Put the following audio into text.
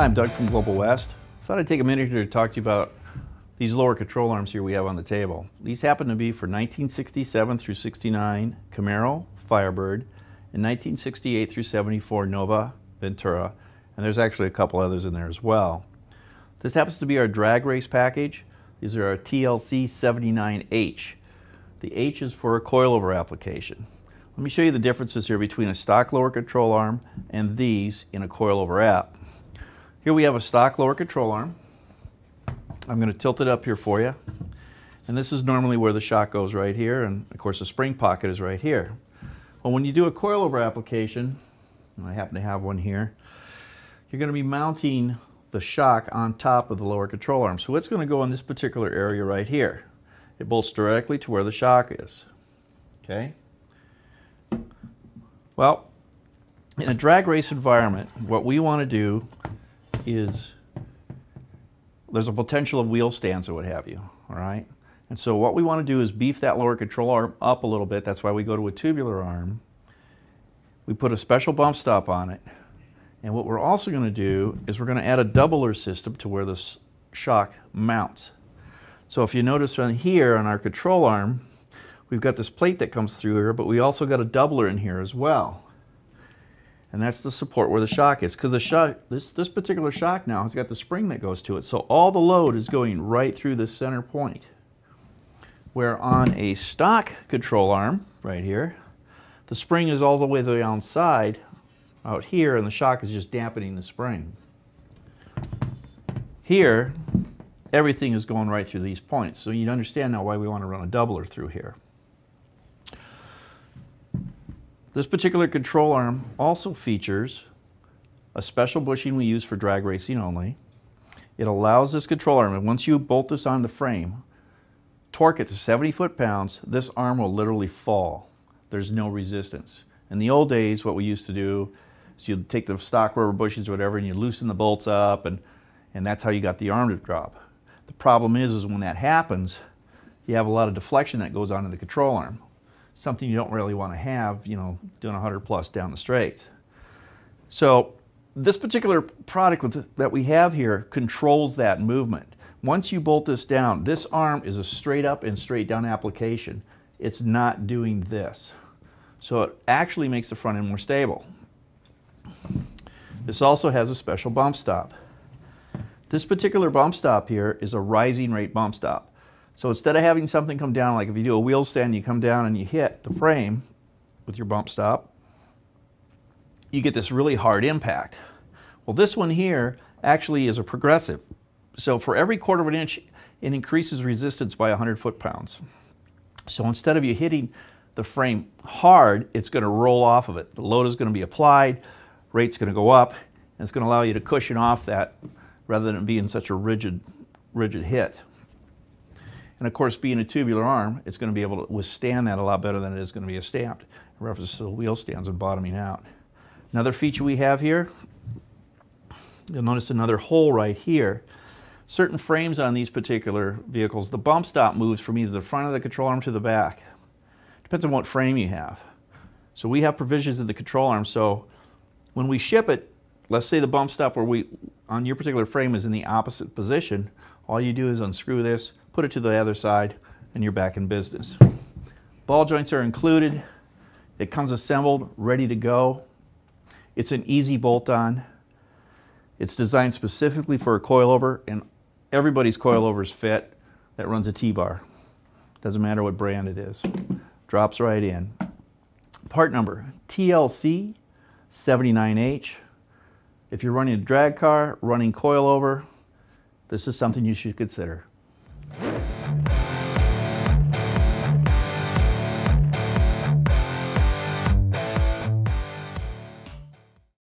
Hi, I'm Doug from Global West. I thought I'd take a minute here to talk to you about these lower control arms here we have on the table. These happen to be for 1967 through 69 Camaro, Firebird, and 1968 through 74 Nova, Ventura, and there's actually a couple others in there as well. This happens to be our drag race package. These are our TLC 79H. The H is for a coilover application. Let me show you the differences here between a stock lower control arm and these in a coilover app. Here we have a stock lower control arm. I'm going to tilt it up here for you. And this is normally where the shock goes right here, and of course the spring pocket is right here. Well, when you do a coilover application, I happen to have one here, you're going to be mounting the shock on top of the lower control arm. So it's going to go in this particular area right here. It bolts directly to where the shock is. Okay? Well, in a drag race environment, what we want to do is there's a potential of wheel stands or what have you, all right? And so what we want to do is beef that lower control arm up a little bit. That's why we go to a tubular arm. We put a special bump stop on it. And what we're also going to do is we're going to add a doubler system to where this shock mounts. So if you notice on here on our control arm, we've got this plate that comes through here, but we also got a doubler in here as well and that's the support where the shock is. Because the shock, this, this particular shock now has got the spring that goes to it, so all the load is going right through the center point. Where on a stock control arm, right here, the spring is all the way to the outside, out here, and the shock is just dampening the spring. Here, everything is going right through these points, so you understand now why we want to run a doubler through here. This particular control arm also features a special bushing we use for drag racing only. It allows this control arm, and once you bolt this on the frame, torque it to 70 foot-pounds, this arm will literally fall. There's no resistance. In the old days, what we used to do is you'd take the stock rubber bushings or whatever and you loosen the bolts up and, and that's how you got the arm to drop. The problem is, is when that happens, you have a lot of deflection that goes on in the control arm something you don't really want to have, you know, doing 100 plus down the straight. So this particular product that we have here controls that movement. Once you bolt this down, this arm is a straight up and straight down application. It's not doing this. So it actually makes the front end more stable. This also has a special bump stop. This particular bump stop here is a rising rate bump stop. So instead of having something come down, like if you do a wheel stand, you come down and you hit the frame with your bump stop, you get this really hard impact. Well, this one here actually is a progressive. So for every quarter of an inch, it increases resistance by 100 foot-pounds. So instead of you hitting the frame hard, it's going to roll off of it. The load is going to be applied, rate's going to go up, and it's going to allow you to cushion off that rather than being such a rigid, rigid hit. And of course, being a tubular arm, it's going to be able to withstand that a lot better than it is going to be a stamped in reference to the wheel stands and bottoming out. Another feature we have here, you'll notice another hole right here. Certain frames on these particular vehicles, the bump stop moves from either the front of the control arm to the back. Depends on what frame you have. So we have provisions in the control arm. So when we ship it, let's say the bump stop where we on your particular frame is in the opposite position, all you do is unscrew this, put it to the other side, and you're back in business. Ball joints are included. It comes assembled, ready to go. It's an easy bolt-on. It's designed specifically for a coilover, and everybody's coilovers fit that runs a T-bar. Doesn't matter what brand it is. Drops right in. Part number, TLC 79H. If you're running a drag car, running coilover, this is something you should consider.